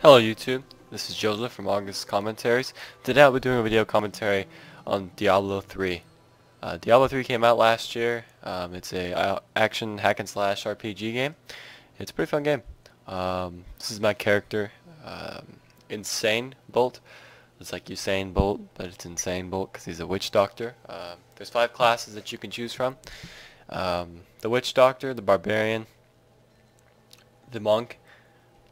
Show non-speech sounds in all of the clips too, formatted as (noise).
Hello YouTube, this is Joseph from August Commentaries. Today I'll be doing a video commentary on Diablo 3. Uh, Diablo 3 came out last year. Um, it's a uh, action hack and slash RPG game. It's a pretty fun game. Um, this is my character, um, Insane Bolt. It's like Usain Bolt, but it's Insane Bolt because he's a witch doctor. Uh, there's five classes that you can choose from. Um, the witch doctor, the barbarian, the monk,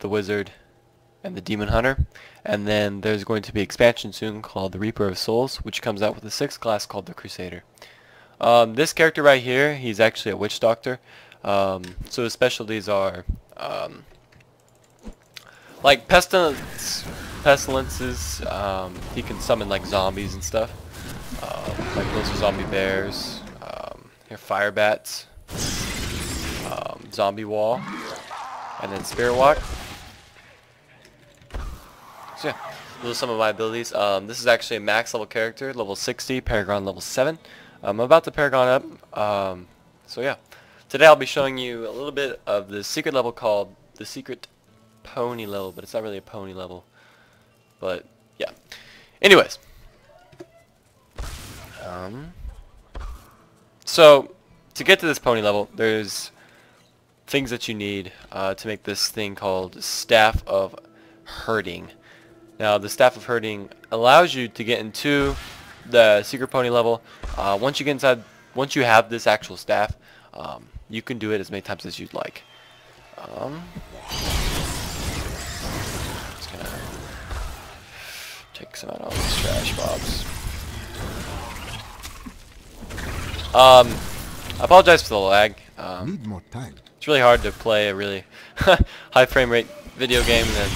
the wizard, and the Demon Hunter. And then there's going to be expansion soon called the Reaper of Souls, which comes out with a sixth class called the Crusader. Um, this character right here, he's actually a witch doctor. Um, so his specialties are um, like pestilence, pestilences. Um, he can summon like zombies and stuff, um, like those are zombie bears. Um, here, fire bats, zombie wall, and then spirit walk. So yeah, those are some of my abilities. Um, this is actually a max level character, level 60, Paragon level 7. I'm about to Paragon up. Um, so yeah, today I'll be showing you a little bit of the secret level called the secret pony level, but it's not really a pony level. But yeah. Anyways. Um, so to get to this pony level, there's things that you need uh, to make this thing called Staff of Herding. Now the Staff of Herding allows you to get into the Secret Pony level. Uh, once you get inside, once you have this actual staff, um, you can do it as many times as you'd like. Um, just gonna take some out of all these trash mobs. Um, I apologize for the lag. Um, Need more time. it's really hard to play a really (laughs) high frame rate video game and then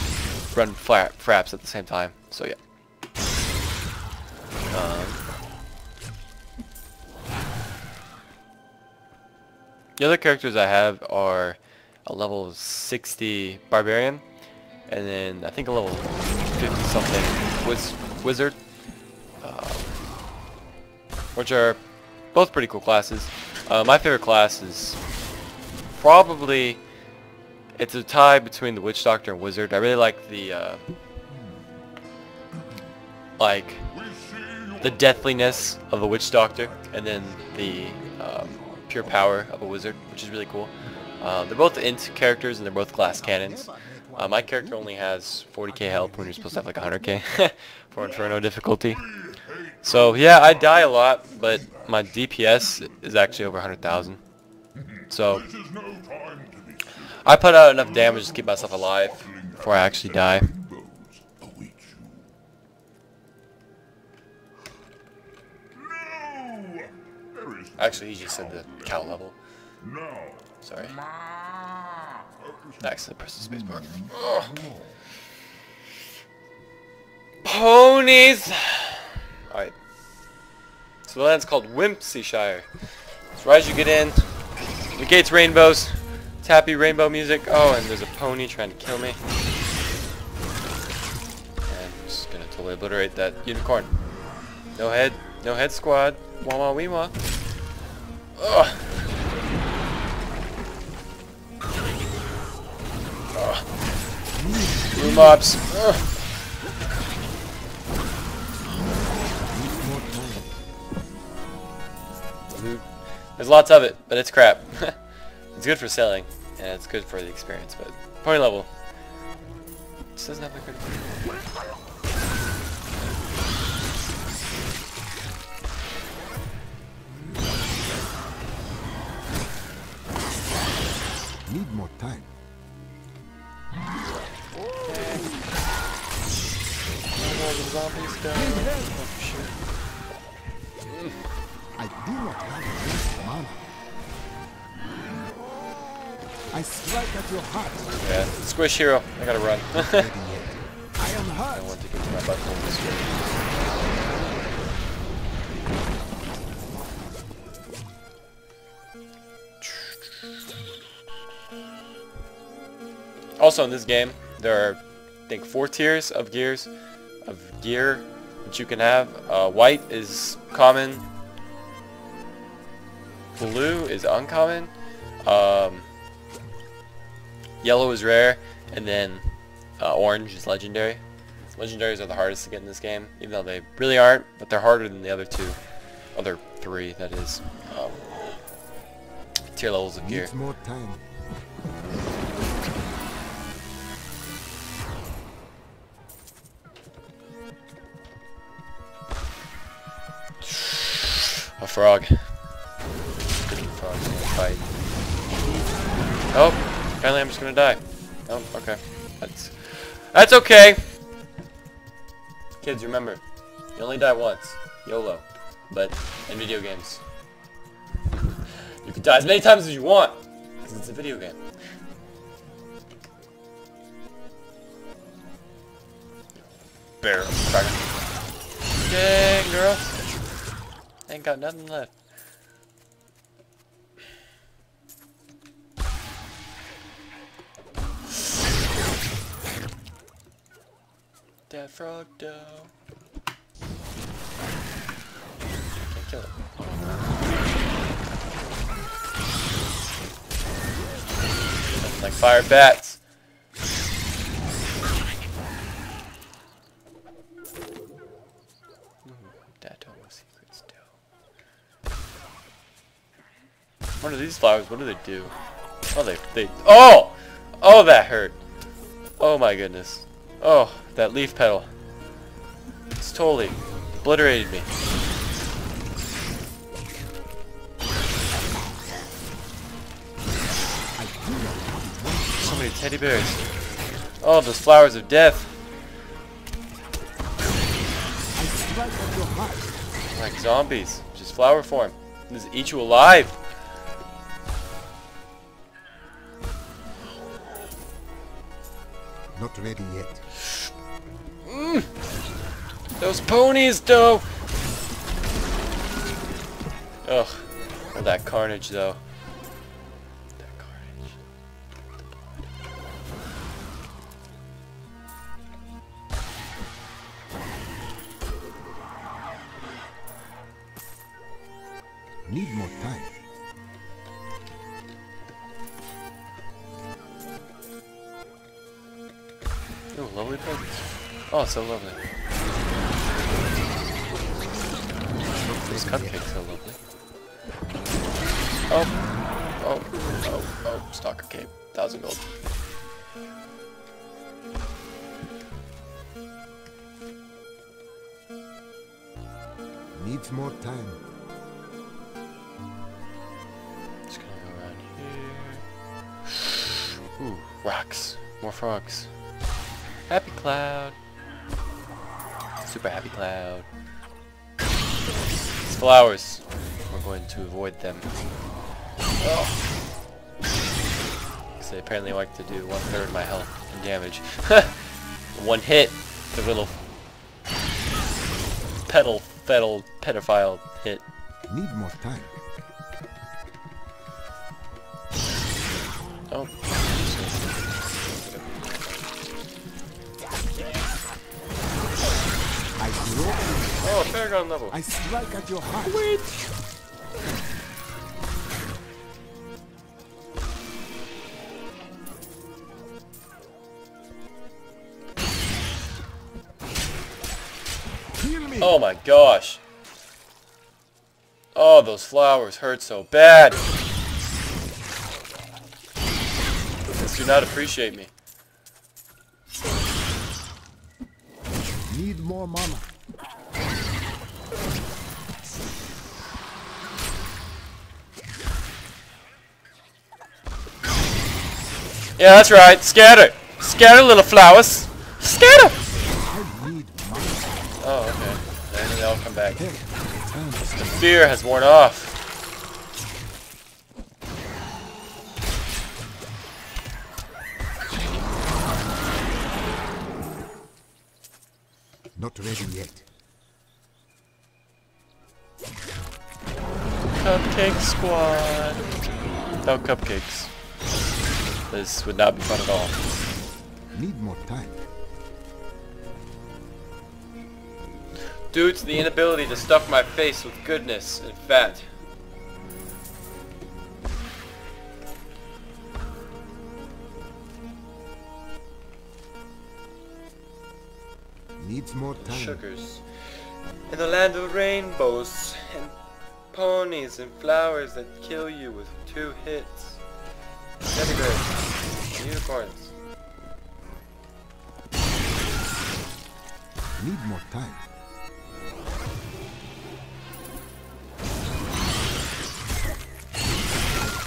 run fla fraps at the same time. So yeah. Um, the other characters I have are a level 60 barbarian, and then I think a level 50 something wiz wizard, um, which are both pretty cool classes. Uh, my favorite class is probably it's a tie between the witch doctor and wizard. I really like the uh, like the deathliness of a witch doctor, and then the um, pure power of a wizard, which is really cool. Uh, they're both int characters and they're both glass cannons. Uh, my character only has 40k health when you're supposed to have like 100k (laughs) for Inferno difficulty. So yeah, I die a lot, but my DPS is actually over 100,000. So I put out enough damage to keep myself alive before I actually die. Actually, he just said the cow level. Sorry. I accidentally pressed the spacebar. Ponies! Alright. So the land's called Wimpsyshire. So right as you get in, the gate's rainbows. It's happy rainbow music. Oh, and there's a pony trying to kill me. And I'm just gonna totally obliterate that unicorn. No head, no head squad. Wah wah wee wah. Ugh. Ugh. Blue mobs. There's lots of it, but it's crap. (laughs) it's good for selling, and it's good for the experience, but point level. This doesn't have the critical. Need more time. Zombies down. Oh, for. I do not have enough mana. I strike at your heart. Yeah, squish hero. I gotta run. (laughs) I am I want to get to my butthole this way. Also in this game, there are I think four tiers of gears of gear that you can have. Uh, white is common. Blue is uncommon. Um, yellow is rare, and then uh, orange is legendary. Legendaries are the hardest to get in this game, even though they really aren't, but they're harder than the other two, other three, that is, um, tier levels of gear. More time. A frog. Gonna fight. Oh, apparently I'm just gonna die. Oh, okay. That's that's okay. Kids, remember, you only die once. YOLO. But in video games, you can die as many times as you want, because it's a video game. Barrel. Dang, girl. Ain't got nothing left. That frog dough. Can't kill it. Nothing like fire bats. Hmm, dough. What are these flowers? What do they do? Oh, they, they, oh! Oh, that hurt. Oh my goodness. Oh, that leaf petal. It's totally obliterated me. So many teddy bears. Oh, those flowers of death. Like zombies. Just flower form. Just eat you alive. Not ready yet. Mm. Those ponies, though. Ugh. That carnage, though. Lovely ponies. Oh, so lovely. These cupcakes so lovely. Oh, oh, oh, oh, stalker cape. Thousand gold. Needs more time. Just gonna go around here. Ooh, rocks. More frogs. Happy Cloud. Super Happy Cloud. These flowers. We're going to avoid them. Oh. 'Cause they apparently like to do one third my health and damage. (laughs) one hit. The little petal, petal, pedophile hit. Need more time. Oh. Oh, Paragon level. I strike at your heart. Heal me. Oh my gosh. Oh, those flowers hurt so bad. This do not appreciate me. More mana. Yeah, that's right. Scatter. Scatter, little flowers. Scatter. Oh, okay. Then they'll come back. The fear has worn off. Not ready yet. Cupcake squad. No cupcakes. This would not be fun at all. Need more time. Due to the inability to stuff my face with goodness and fat. Needs more time. sugars. In the land of rainbows and ponies and flowers that kill you with two hits. Bears, unicorns. Need more time.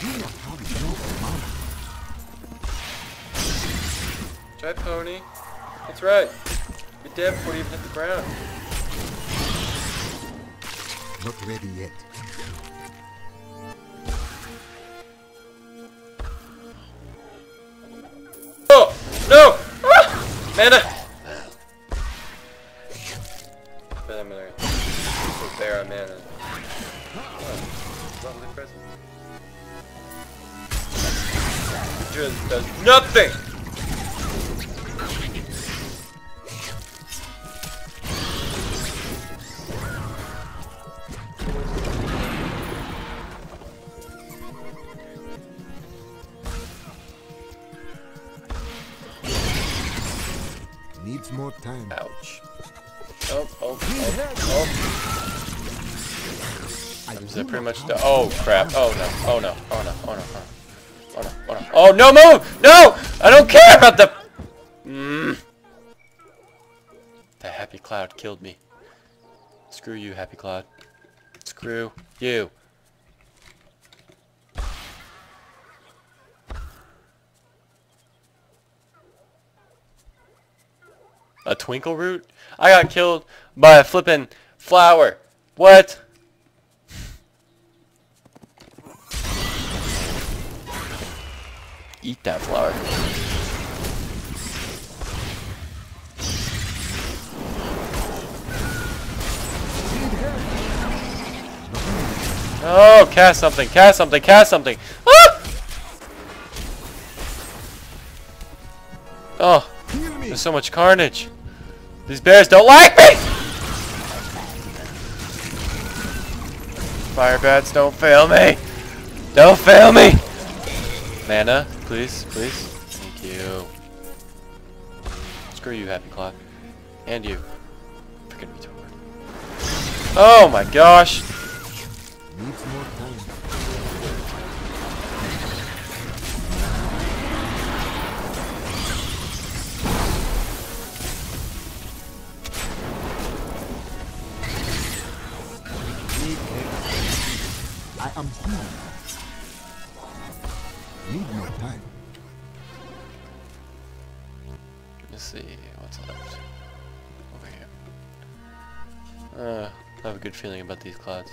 You don't have enough mana. Try pony. That's right. You're dead before you even hit the ground. Not ready yet. Oh! No! Ah! Mana! But I'm gonna put bear on mana. Oh, lovely present. Just does nothing! needs more time. Ouch. Oh, oh, oh, oh. I'm pretty much done. Oh, crap. Oh, no. Oh, no. Oh, no. Oh, no. Oh, no. Oh, no. Oh, no, move! No! I don't care about the... Mm. That happy cloud killed me. Screw you, happy cloud. Screw you. A twinkle root? I got killed by a flippin' flower. What? Eat that flower. Oh, cast something, cast something, cast something. Ah! Oh, there's so much carnage. These bears don't like me! Fire bats, don't fail me! Don't fail me! Mana, please, please. Thank you. Screw you, Happy Clock. And you. Freaking retard. Oh my gosh! See what's left. Over here. Uh, I have a good feeling about these clouds.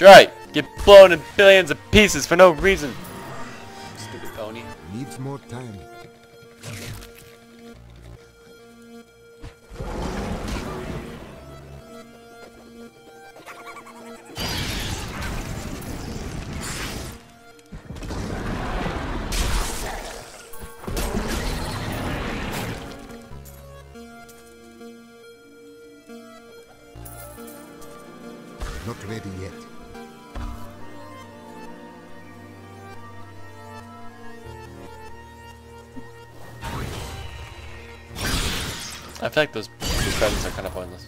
Right! Get blown in billions of pieces for no reason! Stupid pony. Needs more time. Feel like those, those presents are kind of pointless.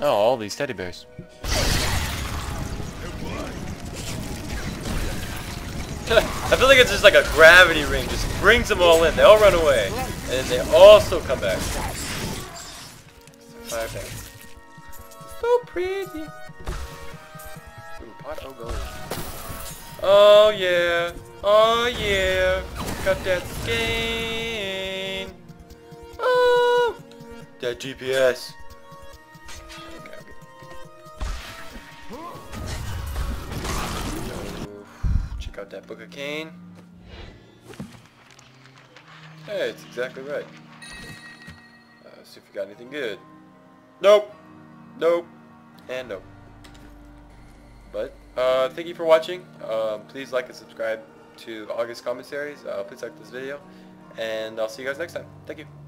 Oh, all these teddy bears. (laughs) I feel like it's just like a gravity ring, just brings them all in. They all run away, and they also come back. Fire. So pretty. Ooh, pot oh gold. Oh yeah, oh yeah, got that skein. That GPS. Okay, okay. Check out that Book of Cain. Hey, it's exactly right. Uh, see if we got anything good. Nope. Nope. And nope. But, uh, thank you for watching. Um, please like and subscribe to August commentaries. Uh, please like this video. And I'll see you guys next time. Thank you.